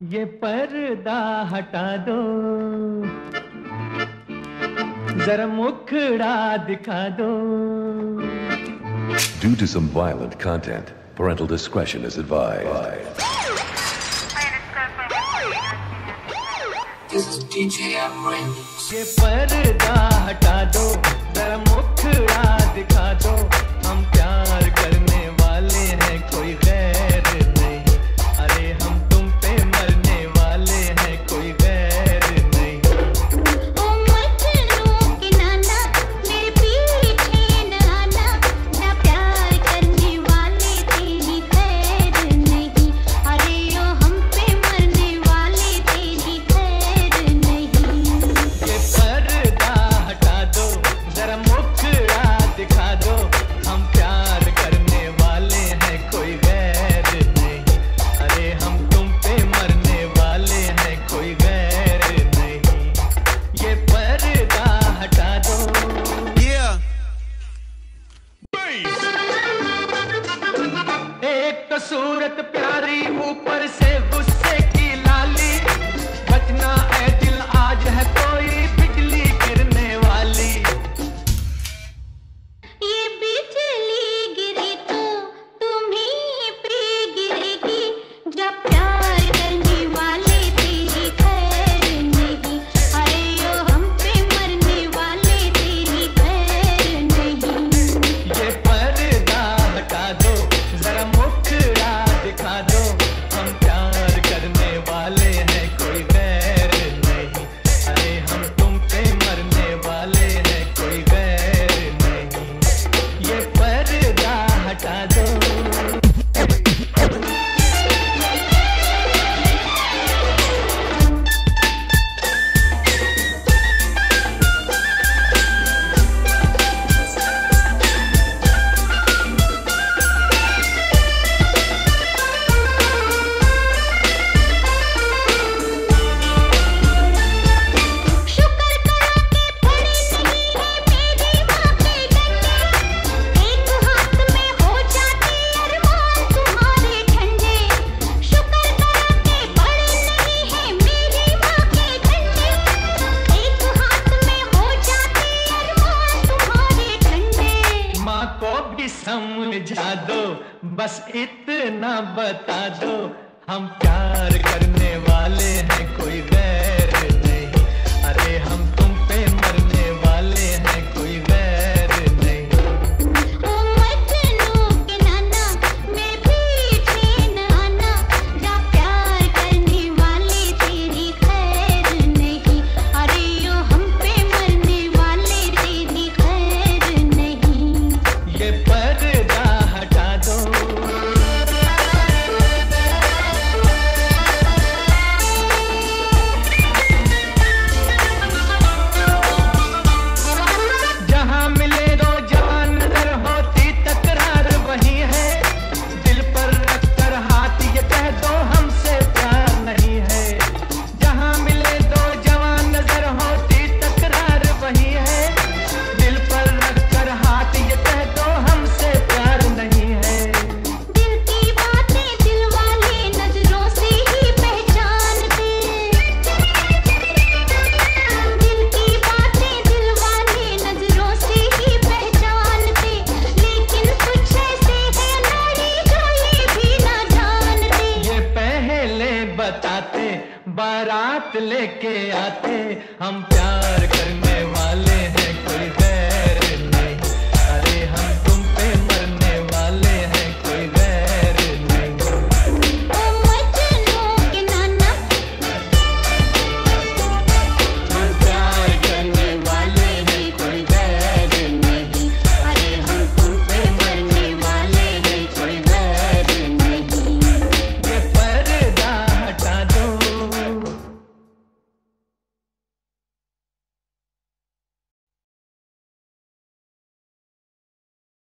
ये पर्दा हटा दो जरा मुखड़ा दिखा दो Due to some violent content, parental discretion is advised. This is DJ Amrin. ये पर्दा हटा दो जरा मुखड़ा दिखा दो हम प्यार कर तो सूरत प्यारी ऊपर से उस समझा दो बस इतना बता दो हम प्यार करने वाले हैं। बारात लेके आते हम प्यार करने